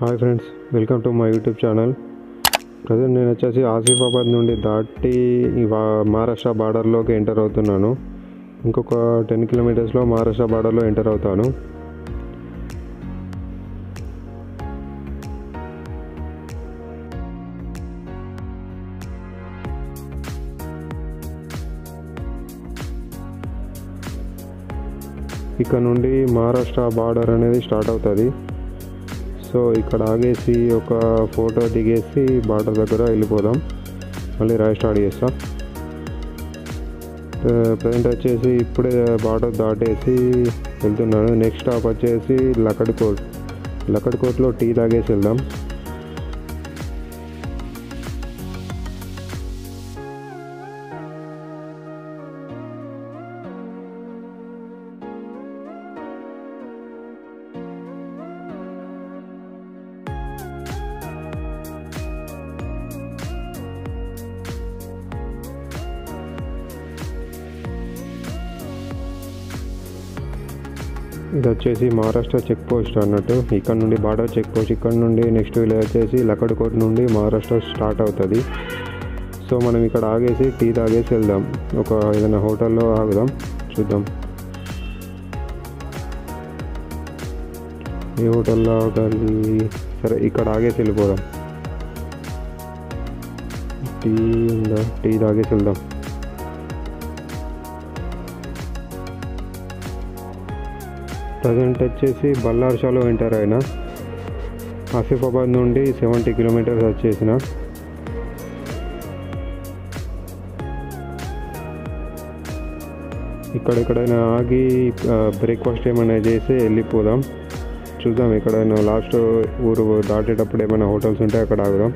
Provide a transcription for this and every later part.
Hi friends welcome to my YouTube channel. Present నేను వచ్చేసి ఆసిఫాబాద్ నుండి దాటి మహారాష్ట్ర బార్డర్లోకి ఎంటర్ అవుతున్నాను. ఇంకొక టెన్ కిలోమీటర్స్లో మహారాష్ట్ర బార్డర్లో ఎంటర్ అవుతాను. ఇక్కడ నుండి మహారాష్ట్ర బార్డర్ అనేది స్టార్ట్ అవుతుంది. సో ఇక్కడ ఆగేసి ఒక ఫోటో దిగేసి బార్డర్ దగ్గర వెళ్ళిపోదాం. మళ్ళీ రైడ్ స్టార్ట్ చేస్తా. ప్రజెంట్ వచ్చేసి ఇప్పుడే బార్డర్ దాటేసి వెళ్తున్నాను. నెక్స్ట్ స్టాప్ వచ్చేసి లక్కడికోట్. లక్కడికోట్లో టీ తాగేసి వెళ్దాం. ఇది వచ్చేసి మహారాష్ట్ర చెక్ పోస్ట్ అన్నట్టు. ఇక్కడ నుండి బార్డర్ చెక్ పోస్ట్ ఇక్కడ నుండి నెక్స్ట్ విలేజ్ వచ్చేసి లక్కడికోట్ నుండి మహారాష్ట్ర స్టార్ట్ అవుతుంది. సో మనం ఇక్కడ ఆగేసి టీ తాగేసి వెళ్దాం. ఒక ఏదైనా హోటల్లో ఆగుదాం. చూద్దాం. ఏ హోటల్లో ఆగాలి సరే ఇక్కడ ఆగేసి వెళ్ళిపోదాం. టీ ఉందా? టీ తాగేసి వెళ్దాం. ప్రజెంట్ వచ్చేసి బల్లార్షాలో ఎంటర్ అయినా ఆసిఫాబాద్ నుండి సెవెంటీ కిలోమీటర్స్ వచ్చేసిన. ఇక్కడ ఎక్కడైనా ఆగి బ్రేక్ఫాస్ట్ ఏమైనా చేసి వెళ్ళిపోదాం. చూద్దాం ఎక్కడైనా లాస్ట్ ఊరు దాటేటప్పుడు ఏమైనా హోటల్స్ ఉంటే అక్కడ ఆగుదాం.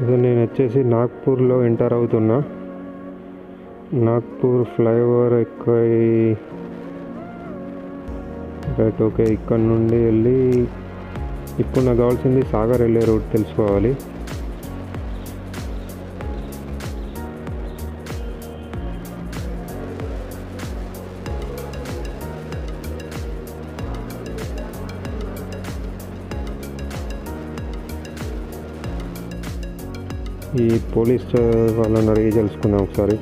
ఇది నేను వచ్చేసి నాగ్పూర్లో ఎంటర్ అవుతున్నా. నాగ్పూర్ ఫ్లైఓవర్ ఎక్కువ రైట్ ఓకే. ఇక్కడ నుండి వెళ్ళి ఇప్పుడు నాకు కావాల్సింది సాగర్ వెళ్ళే రూట్ తెలుసుకోవాలి. ఈ పోలీస్ వాళ్ళని అడిగి తెలుసుకుందాం ఒకసారి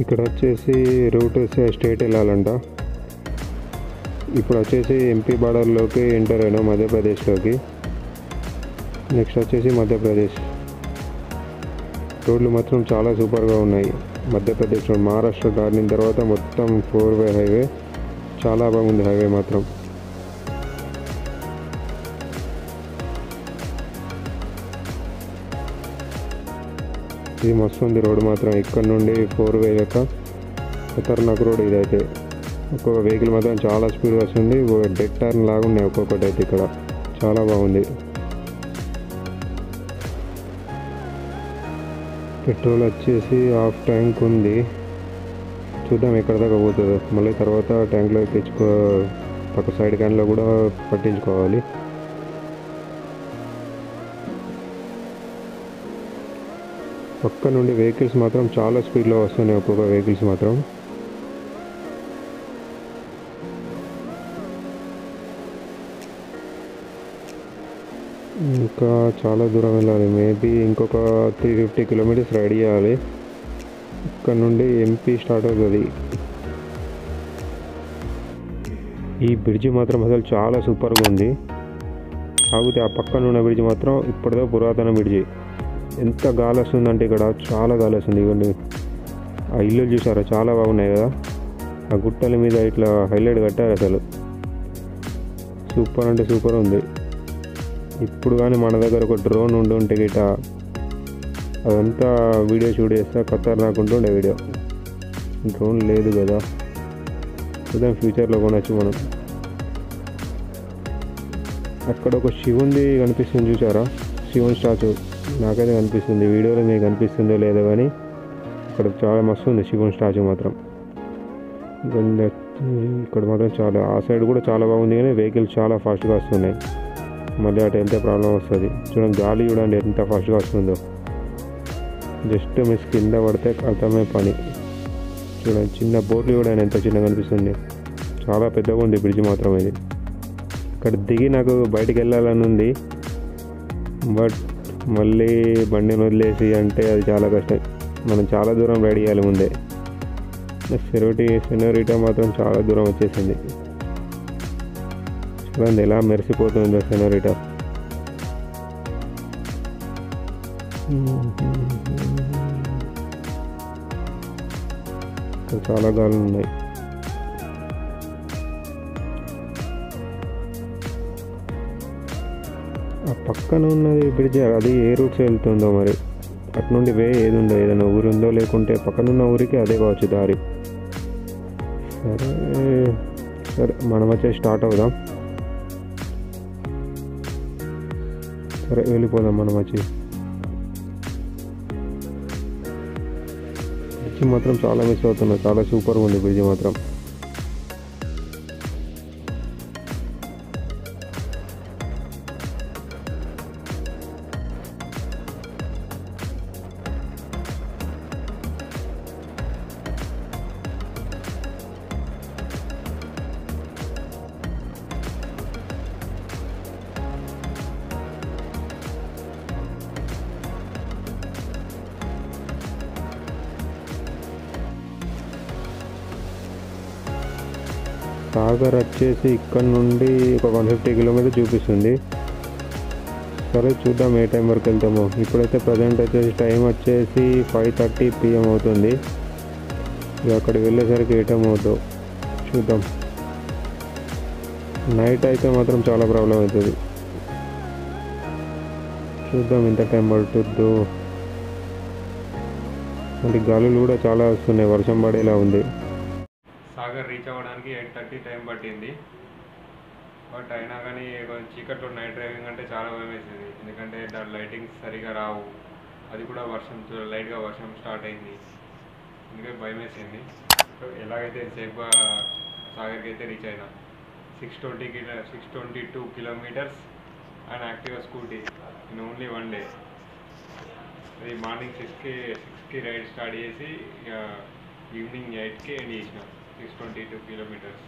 ఇక్కడ వచ్చేసి రూట్ స్టేట్ వెళ్ళాలంట. ఇప్పుడు వచ్చేసి ఎంపీ బార్డర్లోకి ఎంటర్ అయినా మధ్యప్రదేశ్లోకి. నెక్స్ట్ వచ్చేసి మధ్యప్రదేశ్. రోడ్లు మాత్రం చాలా సూపర్గా ఉన్నాయి. మధ్యప్రదేశ్లో మహారాష్ట్ర దాటిన తర్వాత మొత్తం ఫోర్ వే హైవే. చాలా బాగుంది హైవే మాత్రం. ఇది మస్తు ఉంది రోడ్ మాత్రం. ఇక్కడ నుండి ఫోర్ వే యొక్క ఖతర్నాక్ రోడ్ ఇదైతే. ఒక్కొక్క వెహికల్ మాత్రం చాలా స్పీడ్ వస్తుంది డెడ్ టర్న్ లాగా ఉన్నాయి ఒక్కొక్కటి అయితే ఇక్కడ. చాలా బాగుంది. పెట్రోల్ వచ్చేసి హాఫ్ ట్యాంక్ ఉంది. చూద్దాం ఎక్కడ దాకా పోతుందో. మళ్ళీ తర్వాత ట్యాంక్లో తెచ్చుకో పక్క సైడ్ క్యాన్లో కూడా పట్టించుకోవాలి. పక్క నుండి వెహికల్స్ మాత్రం చాలా స్పీడ్లో వస్తున్నాయి. ఒక్కొక్క వెహికల్స్ మాత్రం. ఇంకా చాలా దూరం వెళ్ళాలి. మేబీ ఇంకొక త్రీ ఫిఫ్టీ కిలోమీటర్స్ రైడ్ చేయాలి. ఇక్కడ నుండి ఎంపీ స్టార్ట్ అవుతుంది. ఈ బ్రిడ్జి మాత్రం అసలు చాలా సూపర్గా ఉంది. కాకపోతే ఆ పక్కన ఉన్న బ్రిడ్జ్ మాత్రం ఇప్పటిదో పురాతన బ్రిడ్జి ఎంత గాలి వస్తుందంటే ఇక్కడ చాలా గాలి వస్తుంది ఇవన్నీ ఆ ఇల్లు చూసారా? చాలా బాగున్నాయి కదా? ఆ గుట్టల మీద ఇట్లా హైలైట్ కట్టారు అసలు. సూపర్ అంటే సూపర్ ఉంది. ఇప్పుడు కానీ మన దగ్గర ఒక డ్రోన్ ఉండి ఉంటే గిట అదంతా వీడియో షూట్ చేస్తే ఖతర్ నాకుంటుండే వీడియో. డ్రోన్ లేదు కదా? చూద్దాం ఫ్యూచర్లో కొనొచ్చు మనం. అక్కడ ఒక శివుంది కనిపిస్తుంది చూసారా? శివుని స్టాచ్యూ. నాకైతే కనిపిస్తుంది. వీడియోలో మీకు కనిపిస్తుందో లేదో కానీ ఇక్కడ చాలా మస్తు ఉంది శివుని స్టాచ్యూ మాత్రం. ఇక్కడ మాత్రం చాలా ఆ సైడ్ కూడా చాలా బాగుంది కానీ వెహికల్స్ చాలా ఫాస్ట్గా వస్తున్నాయి. మళ్ళీ అటు వెళ్తే ప్రాబ్లం వస్తుంది. చూడండి గాలి చూడండి ఎంత ఫాస్ట్గా వస్తుందో. జస్ట్ మిస్ కింద పడితే అర్థమే పని. చూడండి చిన్న బోట్లు చూడండి ఎంత చిన్నగా కనిపిస్తుంది. చాలా పెద్దగా ఉంది బ్రిడ్జ్ మాత్రం ఇది. ఇక్కడ దిగి నాకు బయటికి వెళ్ళాలని ఉంది. బట్ మళ్ళీ బండిని వదిలేసి అంటే అది చాలా కష్టం. మనం చాలా దూరం రైడ్ చేయాలి ముందే. సెరోటి సెనోరిటా మాత్రం చాలా దూరం వచ్చేసింది. చూడండి ఎలా మెరిసిపోతుందో సెనోరిటా ఇక్కడ చాలా గాలు ఉన్నాయి. ఆ పక్కన ఉన్నది బ్రిడ్జ్ అది ఏ రూట్స్ వెళ్తుందో మరి. అటు నుండి వే ఏది ఉందో ఏదైనా ఊరు ఉందో లేకుంటే పక్కనున్న ఊరికి అదే కావచ్చు దారి. సరే సరే మనం వచ్చే స్టార్ట్ అవుదాం. సరే వెళ్ళిపోదాం మనం వచ్చి. బ్రిడ్జ్ మాత్రం చాలా మిస్ అవుతున్నాం చాలా సూపర్గా ఉంది బ్రిడ్జ్ మాత్రం. సాగర్ వచ్చేసి ఇక్కడ నుండి ఒక వన్ ఫిఫ్టీ కిలోమీటర్ చూపిస్తుంది. సరే చూద్దాం ఏ టైం వరకు వెళ్తామో. ఇప్పుడైతే ప్రజెంట్ వచ్చేసి టైం వచ్చేసి ఫైవ్ థర్టీ పిఎం అవుతుంది. ఇక అక్కడికి వెళ్ళేసరికి ఏ టైం అవుతుందో చూద్దాం. నైట్ అయితే మాత్రం చాలా ప్రాబ్లం అవుతుంది. చూద్దాం ఎంత టైం పడుతుందో. అంటే గాలులు కూడా చాలా వస్తున్నాయి. వర్షం పడేలా ఉంది. సాగర్ రీచ్ అవ్వడానికి ఎయిట్ థర్టీ టైం పట్టింది. బట్ అయినా కానీ కొంచెం చీకట్లో నైట్ డ్రైవింగ్ అంటే చాలా భయం వేసింది. ఎందుకంటే దాని లైటింగ్స్ సరిగా రావు. అది కూడా వర్షం లైట్గా వర్షం స్టార్ట్ అయింది. అందుకే భయం వేసింది. సో ఎలాగైతే సేఫ్గా సాగర్కి అయితే రీచ్ అయినా. Six twenty kilo six twenty two kilometres and యాక్టివ్గా scooty in only one day అది మార్నింగ్ సిక్స్కి సిక్స్కి రైడ్ స్టార్ట్ చేసి ఇక ఈవినింగ్ ఎయిట్కి ఎండ్ చేసినాం. Six twenty two kilometres